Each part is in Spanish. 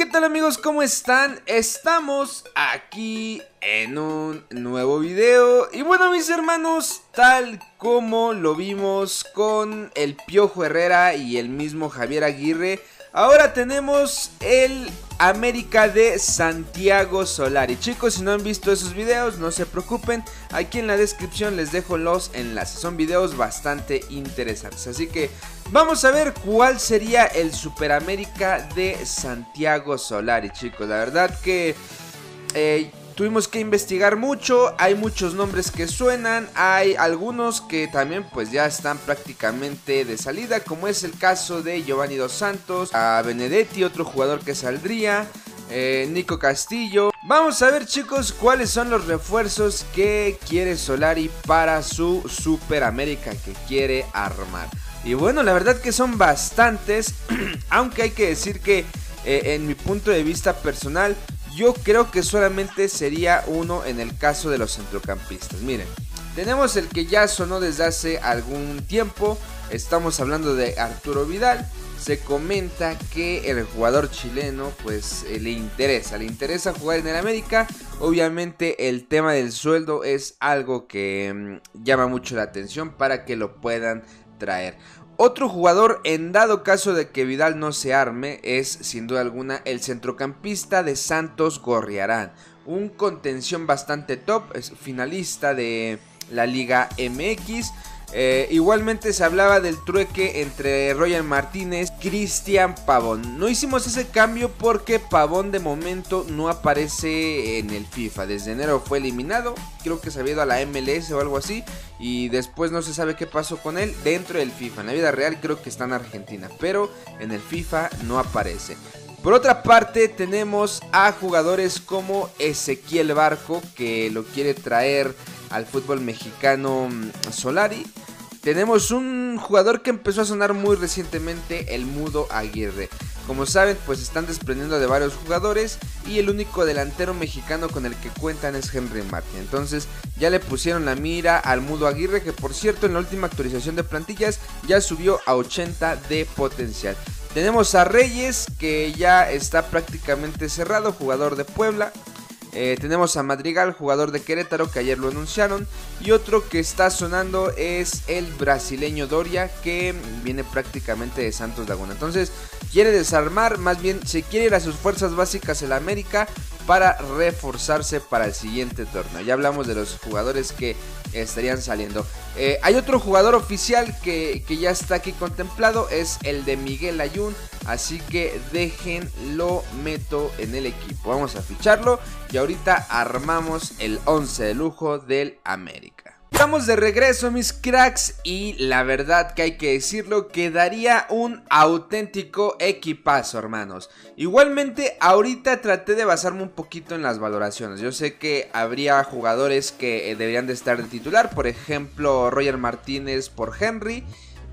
¿qué tal amigos? ¿Cómo están? Estamos aquí en un nuevo video Y bueno mis hermanos, tal como lo vimos con el Piojo Herrera y el mismo Javier Aguirre Ahora tenemos el América de Santiago Solari. Chicos, si no han visto esos videos, no se preocupen. Aquí en la descripción les dejo los enlaces. Son videos bastante interesantes. Así que vamos a ver cuál sería el Super América de Santiago Solari, chicos. La verdad que... Eh, tuvimos que investigar mucho, hay muchos nombres que suenan, hay algunos que también pues ya están prácticamente de salida, como es el caso de Giovanni Dos Santos, a Benedetti, otro jugador que saldría, eh, Nico Castillo. Vamos a ver chicos cuáles son los refuerzos que quiere Solari para su Super América que quiere armar. Y bueno, la verdad que son bastantes, aunque hay que decir que eh, en mi punto de vista personal yo creo que solamente sería uno en el caso de los centrocampistas. Miren, tenemos el que ya sonó desde hace algún tiempo. Estamos hablando de Arturo Vidal. Se comenta que el jugador chileno pues eh, le interesa, le interesa jugar en el América. Obviamente el tema del sueldo es algo que mm, llama mucho la atención para que lo puedan traer. Otro jugador, en dado caso de que Vidal no se arme, es sin duda alguna el centrocampista de Santos Gorriarán. Un contención bastante top, es finalista de la Liga MX. Eh, igualmente se hablaba del trueque entre Royal Martínez Cristian Pavón. No hicimos ese cambio porque Pavón de momento no aparece en el FIFA. Desde enero fue eliminado. Creo que se había ido a la MLS o algo así. Y después no se sabe qué pasó con él dentro del FIFA. En la vida real creo que está en Argentina. Pero en el FIFA no aparece. Por otra parte tenemos a jugadores como Ezequiel Barco que lo quiere traer al fútbol mexicano mm, Solari. Tenemos un jugador que empezó a sonar muy recientemente, el Mudo Aguirre. Como saben, pues están desprendiendo de varios jugadores y el único delantero mexicano con el que cuentan es Henry Martin. Entonces ya le pusieron la mira al Mudo Aguirre, que por cierto en la última actualización de plantillas ya subió a 80 de potencial. Tenemos a Reyes, que ya está prácticamente cerrado, jugador de Puebla. Eh, tenemos a Madrigal, jugador de Querétaro, que ayer lo anunciaron. Y otro que está sonando es el brasileño Doria, que viene prácticamente de Santos Laguna. Entonces, quiere desarmar, más bien se quiere ir a sus fuerzas básicas en América para reforzarse para el siguiente torneo. Ya hablamos de los jugadores que estarían saliendo. Eh, hay otro jugador oficial que, que, ya está aquí contemplado, es el de Miguel Ayun. Así que déjenlo meto en el equipo. Vamos a ficharlo y ahorita armamos el 11 de lujo del América. Estamos de regreso mis cracks y la verdad que hay que decirlo quedaría un auténtico equipazo hermanos. Igualmente ahorita traté de basarme un poquito en las valoraciones. Yo sé que habría jugadores que eh, deberían de estar de titular, por ejemplo Roger Martínez por Henry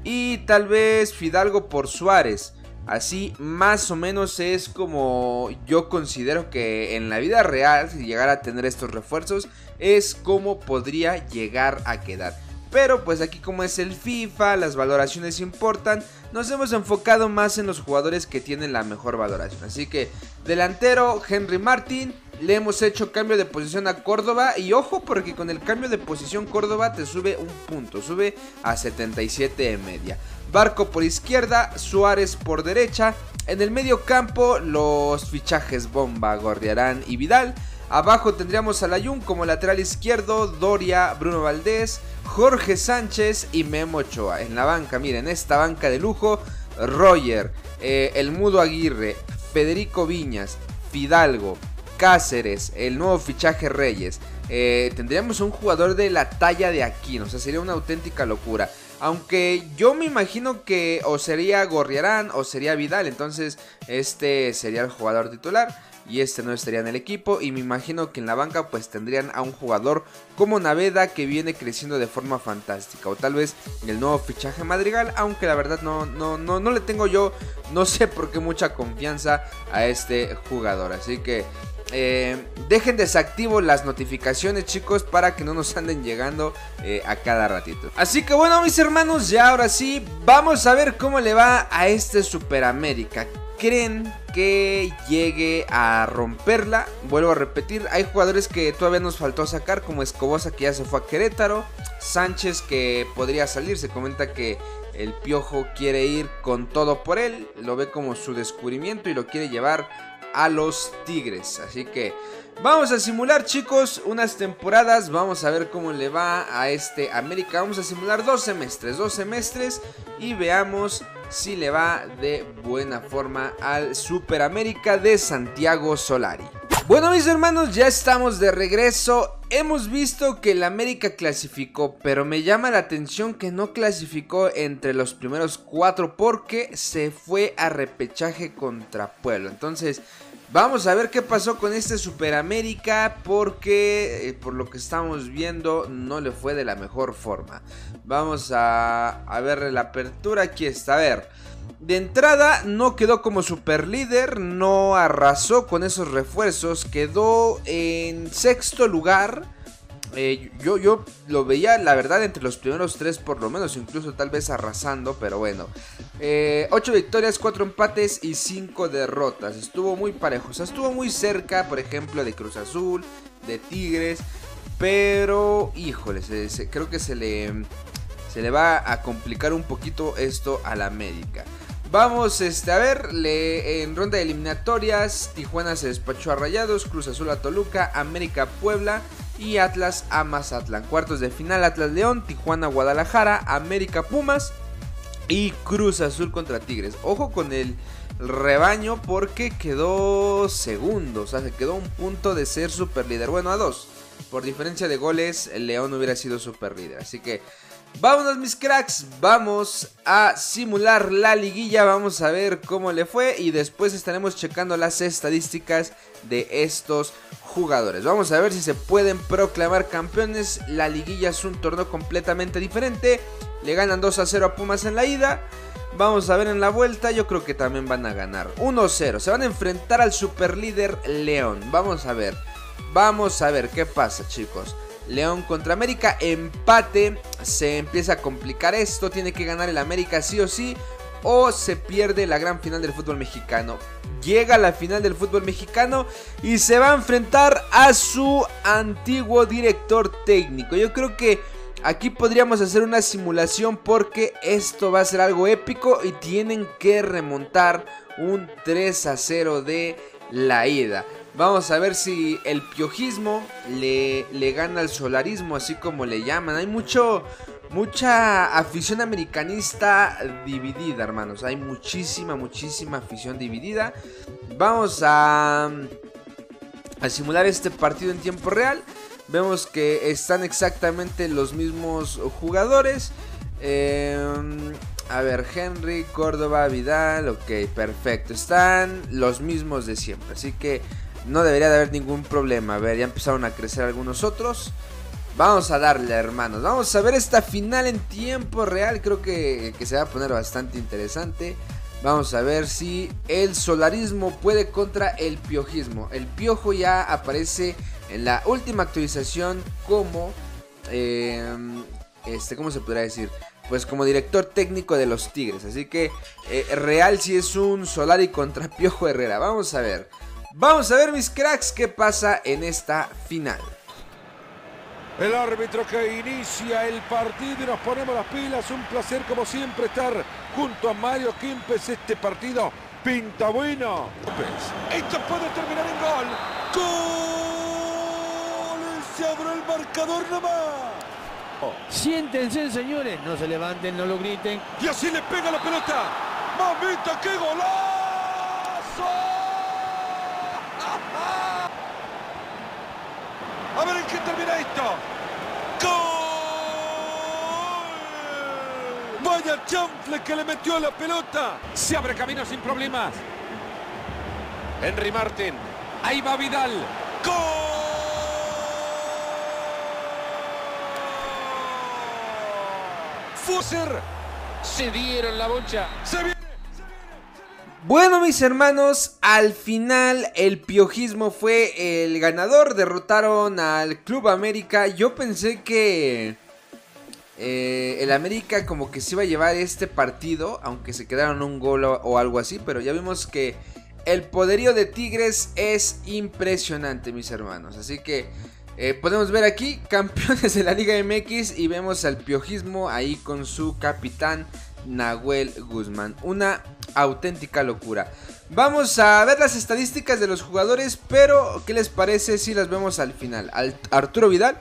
y tal vez Fidalgo por Suárez. Así más o menos es como yo considero que en la vida real, si llegara a tener estos refuerzos, es como podría llegar a quedar. Pero pues aquí como es el FIFA, las valoraciones importan, nos hemos enfocado más en los jugadores que tienen la mejor valoración. Así que delantero Henry Martin, le hemos hecho cambio de posición a Córdoba y ojo porque con el cambio de posición Córdoba te sube un punto, sube a 77 de media. Barco por izquierda, Suárez por derecha. En el medio campo los fichajes Bomba, Gorriarán y Vidal. Abajo tendríamos a Layun como lateral izquierdo, Doria, Bruno Valdés, Jorge Sánchez y Memo Ochoa. En la banca, miren, esta banca de lujo, Roger, eh, el Mudo Aguirre, Federico Viñas, Fidalgo, Cáceres, el nuevo fichaje Reyes. Eh, tendríamos un jugador de la talla de aquí, o sea, sería una auténtica locura. Aunque yo me imagino que o sería Gorriarán o sería Vidal. Entonces este sería el jugador titular. Y este no estaría en el equipo. Y me imagino que en la banca pues tendrían a un jugador como Naveda que viene creciendo de forma fantástica. O tal vez el nuevo fichaje Madrigal. Aunque la verdad no, no, no, no le tengo yo, no sé por qué mucha confianza a este jugador. Así que eh, dejen desactivo las notificaciones chicos para que no nos anden llegando eh, a cada ratito. Así que bueno mis hermanos, ya ahora sí, vamos a ver cómo le va a este Super América. Creen que llegue a romperla? Vuelvo a repetir, hay jugadores que todavía nos faltó sacar, como Escobosa que ya se fue a Querétaro, Sánchez que podría salir, se comenta que el Piojo quiere ir con todo por él, lo ve como su descubrimiento y lo quiere llevar a los Tigres. Así que vamos a simular chicos unas temporadas, vamos a ver cómo le va a este América. Vamos a simular dos semestres, dos semestres y veamos si le va de buena forma al Super América de Santiago Solari. Bueno mis hermanos, ya estamos de regreso. Hemos visto que el América clasificó, pero me llama la atención que no clasificó entre los primeros cuatro porque se fue a repechaje contra Pueblo. Entonces, Vamos a ver qué pasó con este Super América porque eh, por lo que estamos viendo no le fue de la mejor forma. Vamos a, a ver la apertura, aquí está, a ver. De entrada no quedó como super líder, no arrasó con esos refuerzos, quedó en sexto lugar eh, yo, yo lo veía, la verdad, entre los primeros tres por lo menos, incluso tal vez arrasando, pero bueno. Eh, 8 victorias, 4 empates y 5 derrotas. Estuvo muy parejo, o sea, estuvo muy cerca, por ejemplo, de Cruz Azul, de Tigres, pero, híjole, creo que se le, se le va a complicar un poquito esto a la América. Vamos este, a ver, en ronda de eliminatorias, Tijuana se despachó a Rayados, Cruz Azul a Toluca, América Puebla y Atlas a Mazatlán. Cuartos de final Atlas León, Tijuana Guadalajara, América Pumas y Cruz Azul contra Tigres. Ojo con el rebaño porque quedó segundo, o sea, se quedó un punto de ser super líder. Bueno, a dos. Por diferencia de goles, León hubiera sido super líder. Así que Vámonos mis cracks, vamos a simular la liguilla, vamos a ver cómo le fue y después estaremos checando las estadísticas de estos jugadores. Vamos a ver si se pueden proclamar campeones, la liguilla es un torneo completamente diferente, le ganan 2 a 0 a Pumas en la ida. Vamos a ver en la vuelta, yo creo que también van a ganar 1-0. Se van a enfrentar al superlíder León. Vamos a ver. Vamos a ver qué pasa, chicos. León contra América, empate, se empieza a complicar esto, tiene que ganar el América sí o sí, o se pierde la gran final del fútbol mexicano. Llega la final del fútbol mexicano y se va a enfrentar a su antiguo director técnico. Yo creo que aquí podríamos hacer una simulación porque esto va a ser algo épico y tienen que remontar un 3 a 0 de la ida. Vamos a ver si el piojismo le, le gana al solarismo, así como le llaman. Hay mucho, mucha afición americanista dividida, hermanos. Hay muchísima, muchísima afición dividida. Vamos a, a simular este partido en tiempo real. Vemos que están exactamente los mismos jugadores. Em, a ver, Henry, Córdoba, Vidal, ok, perfecto. Están los mismos de siempre. Así que no debería de haber ningún problema. A ver, ya empezaron a crecer algunos otros. Vamos a darle, hermanos. Vamos a ver esta final en tiempo real. Creo que, se va a poner bastante interesante. Vamos a ver si el solarismo puede contra el piojismo. El piojo ya aparece en la última actualización como... Eh, este, ¿Cómo se podrá decir? Pues como director técnico de los Tigres. Así que eh, real si es un Solari contra Piojo Herrera. Vamos a ver. Vamos a ver, mis cracks, qué pasa en esta final. El árbitro que inicia el partido y nos ponemos las pilas. Un placer, como siempre, estar junto a Mario Quimpes. Este partido pinta bueno. Esto puede terminar en gol. ¡Gol! Se abrió el marcador nomás. Siéntense, señores. No se levanten, no lo griten. Y así le pega la pelota. ¡Mamita, qué golazo! Qué termina esto. ¡Gol! Vaya chanfle que le metió la pelota. Se abre camino sin problemas. Henry Martin. Ahí va Vidal. ¡Gol! Fuser. Se dieron la bocha. Se. Bueno mis hermanos, al final el piojismo fue el ganador, derrotaron al Club América. Yo pensé que Eh, el América como que se iba a llevar este partido, aunque se quedaron un gol o, algo así, pero ya vimos que el poderío de Tigres es impresionante, mis hermanos. Así que eh, podemos ver aquí campeones de la Liga MX y vemos al piojismo ahí con su capitán Nahuel Guzmán. Una auténtica locura. Vamos a ver las estadísticas de los jugadores, pero ¿qué les parece si las vemos al final? Arturo Vidal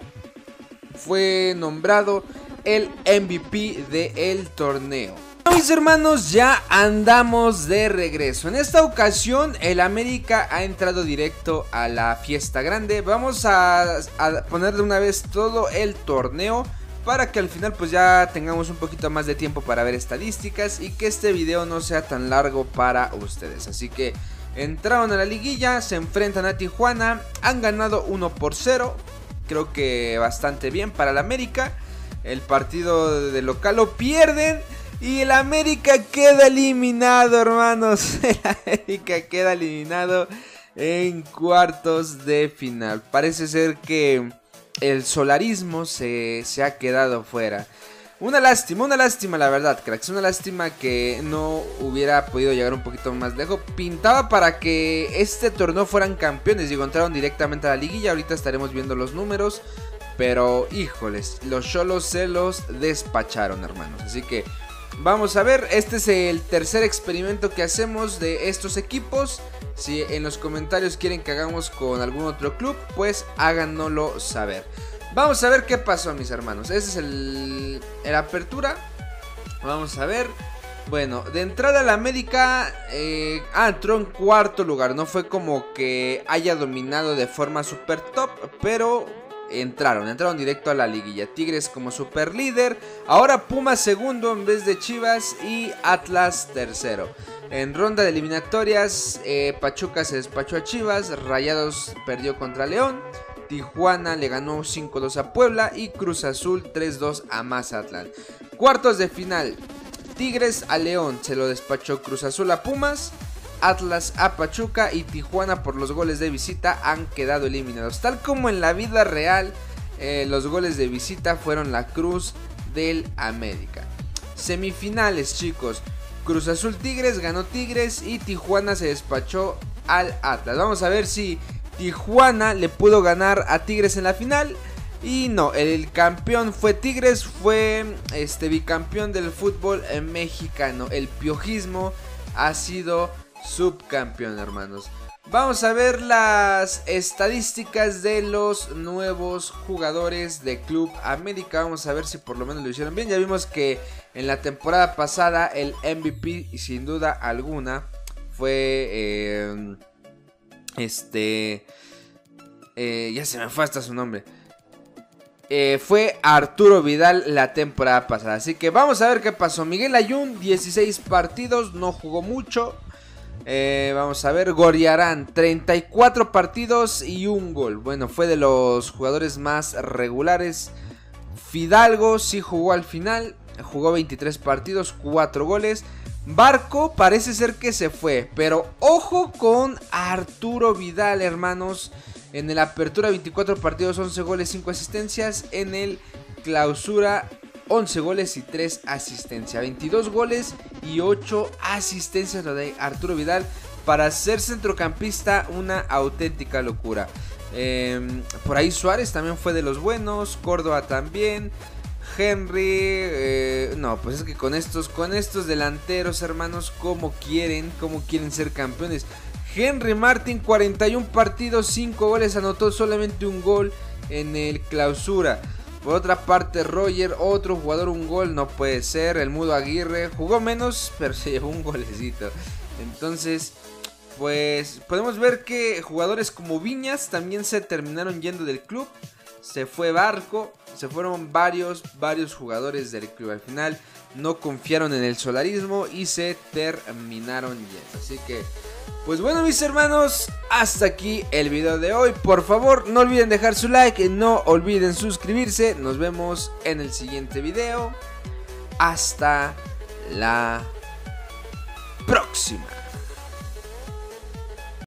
fue nombrado el MVP del torneo. Mis hermanos, ya andamos de regreso. En esta ocasión, el América ha entrado directo a la fiesta grande. Vamos a, a poner de una vez todo el torneo para que al final pues ya tengamos un poquito más de tiempo para ver estadísticas y que este video no sea tan largo para ustedes. Así que entraron a la liguilla, se enfrentan a Tijuana, han ganado 1 por 0, creo que bastante bien para el América. El partido de local lo pierden. Y el América queda eliminado, hermanos. El América queda eliminado en cuartos de final. Parece ser que el solarismo se, ha quedado fuera. Una lástima, una lástima la verdad, cracks. Una lástima que no hubiera podido llegar un poquito más lejos. Pintaba para que este torneo fueran campeones. Digo, entraron directamente a la liguilla. Ahorita estaremos viendo los números. Pero, híjoles, los cholos se los despacharon, hermanos. Así que vamos a ver. Este es el tercer experimento que hacemos de estos equipos. Si en los comentarios quieren que hagamos con algún otro club, pues háganoslo saber. Vamos a ver qué pasó, mis hermanos. Este es el, el apertura. Vamos a ver. Bueno, de entrada la América eh, ah, entró en cuarto lugar. No fue como que haya dominado de forma super top, pero entraron, entraron directo a la liguilla. Tigres como super líder. Ahora Pumas segundo en vez de Chivas y Atlas tercero. En ronda de eliminatorias, eh, Pachuca se despachó a Chivas, Rayados perdió contra León, Tijuana le ganó 5-2 a Puebla y Cruz Azul 3-2 a Mazatlán. Cuartos de final, Tigres a León se lo despachó Cruz Azul a Pumas, Atlas a Pachuca y Tijuana por los goles de visita han quedado eliminados. Tal como en la vida real, eh, los goles de visita fueron la Cruz del América. Semifinales, chicos. Cruz Azul Tigres ganó Tigres y Tijuana se despachó al Atlas. Vamos a ver si Tijuana le pudo ganar a Tigres en la final. Y no, el campeón fue Tigres, fue este bicampeón del fútbol mexicano. El piojismo ha sido subcampeón, hermanos. Vamos a ver las estadísticas de los nuevos jugadores de Club América. Vamos a ver si por lo menos lo hicieron bien. Ya vimos que en la temporada pasada el MVP, sin duda alguna, fue eh, este... Eh, ya se me fue hasta su nombre. Eh, fue Arturo Vidal la temporada pasada. Así que vamos a ver qué pasó. Miguel Ayun, 16 partidos, no jugó mucho. Eh, vamos a ver, Goriarán, 34 partidos y un gol. Bueno, fue de los jugadores más regulares. Fidalgo sí jugó al final, jugó 23 partidos, 4 goles. Barco parece ser que se fue, pero ojo con Arturo Vidal, hermanos. En el apertura 24 partidos, 11 goles, 5 asistencias. En el clausura 11 goles y 3 asistencias. 22 goles y 8 asistencias lo de Arturo Vidal. Para ser centrocampista, una auténtica locura. Em, por ahí Suárez también fue de los buenos. Córdoba también. Henry. Eh, no, pues es que con estos, con estos delanteros, hermanos, ¿cómo quieren? ¿Cómo quieren ser campeones? Henry Martin, 41 partidos, 5 goles, anotó solamente un gol en el clausura. Por otra parte, Roger, otro jugador, un gol, no puede ser. El Mudo Aguirre jugó menos, pero se llevó un golecito. Entonces, pues podemos ver que jugadores como Viñas también se terminaron yendo del club. Se fue Barco, se fueron varios, varios jugadores del club. Al final no confiaron en el solarismo y se terminaron yendo. Así que pues bueno mis hermanos, hasta aquí el video de hoy. Por favor no olviden dejar su like, no olviden suscribirse. Nos vemos en el siguiente video. Hasta la próxima.